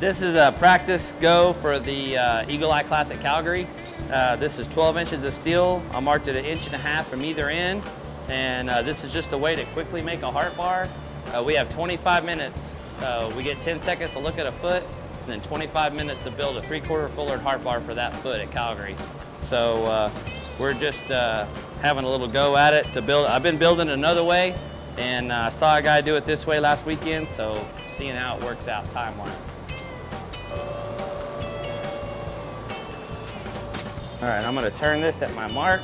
This is a practice go for the uh, Eagle Eye Classic Calgary. Uh, this is 12 inches of steel. I marked it an inch and a half from either end. And uh, this is just a way to quickly make a heart bar. Uh, we have 25 minutes. Uh, we get 10 seconds to look at a foot, and then 25 minutes to build a three-quarter fullered heart bar for that foot at Calgary. So uh, we're just having a little go at it to build. I've been building another way, and I saw a guy do it this way last weekend, so seeing how it works out time-wise. All right, I'm gonna turn this at my mark.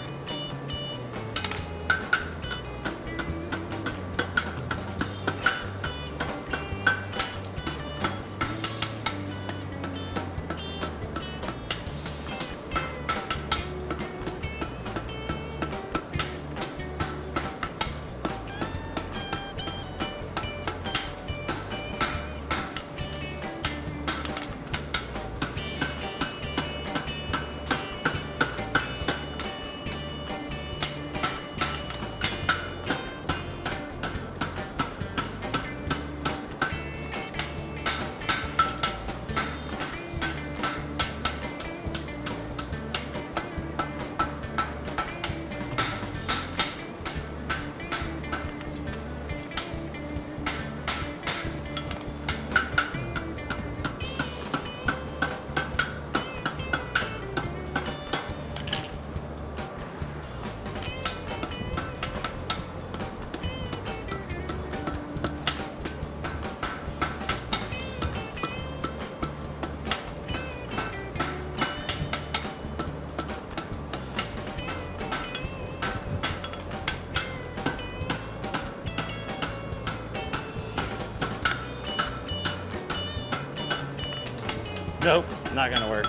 Not gonna work.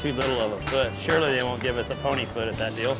Too little of a foot. Surely they won't give us a pony foot at that deal.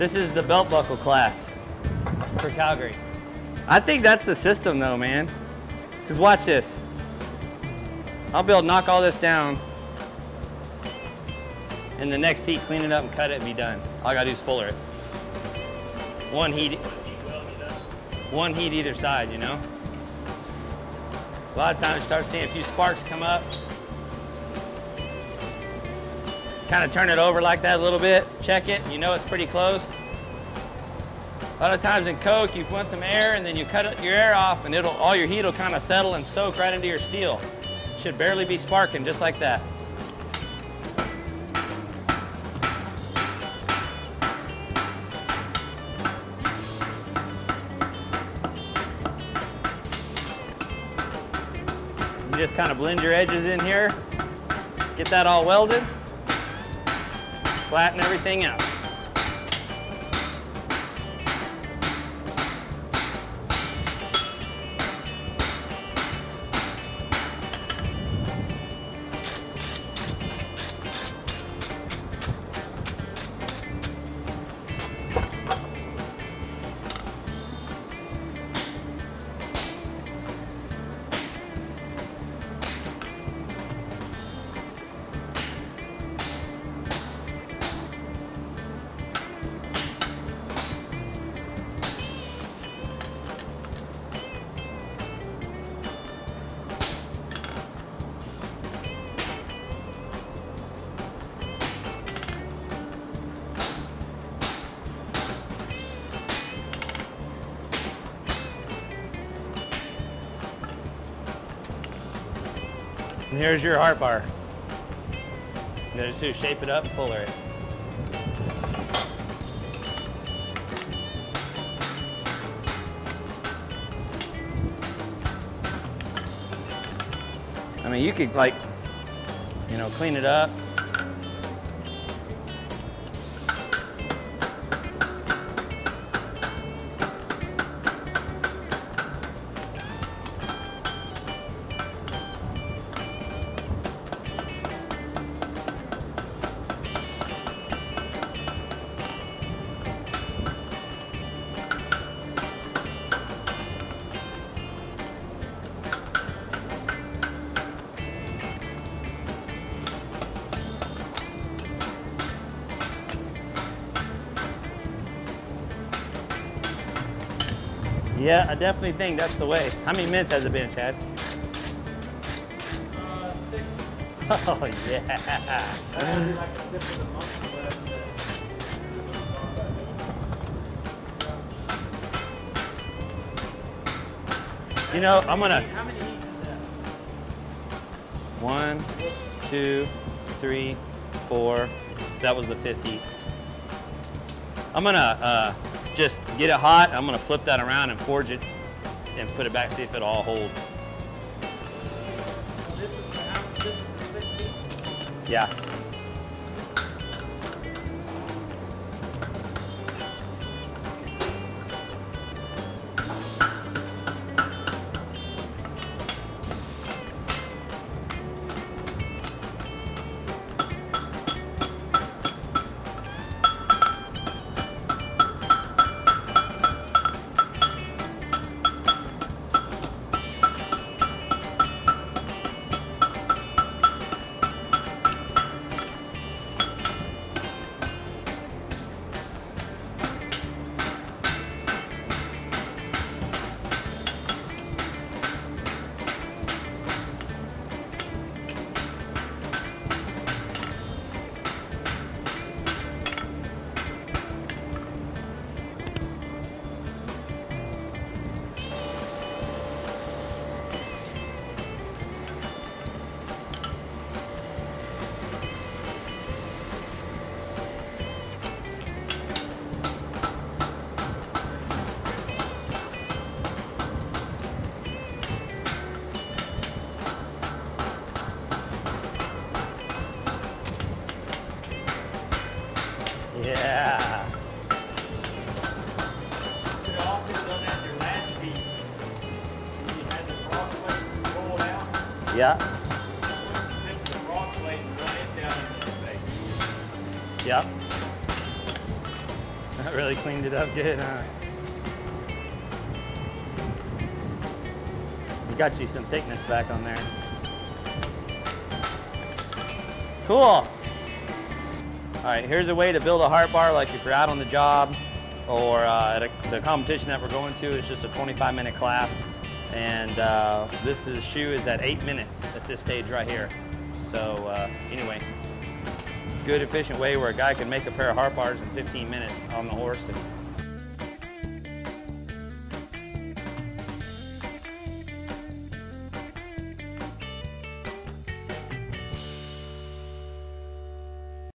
This is the belt buckle class for Calgary. I think that's the system though, man. Because watch this. I'll be able to knock all this down. In the next heat, clean it up and cut it and be done. All I gotta do is fuller it. One heat, one heat either side, you know? A lot of times you start seeing a few sparks come up. Kind of turn it over like that a little bit, check it, you know it's pretty close. A lot of times in Coke, you put some air and then you cut your air off and it'll all your heat will kind of settle and soak right into your steel. Should barely be sparking, just like that. You just kind of blend your edges in here, get that all welded. Flatten everything out. And here's your heart bar. You just do shape it up, fuller it. I mean, you could like, you know, clean it up. Yeah, I definitely think that's the way. How many minutes has it been, Chad? Uh, six. Oh, yeah. That would be like a tip of the monkey left. You know, I'm gonna, How many each is that? one, two, three, four. That was the 50. I'm gonna uh, just get it hot. I'm gonna flip that around and forge it and put it back, see if it'll all hold. This face. Yep. That really cleaned it up good, huh? You got you some thickness back on there. Cool. All right, here's a way to build a heart bar like if you're out on the job or uh, at a, the competition that we're going to. It's just a 25 minute class. And uh, this is, shoe is at eight minutes at this stage right here. So uh, anyway, good efficient way where a guy can make a pair of heart bars in 15 minutes on the horse and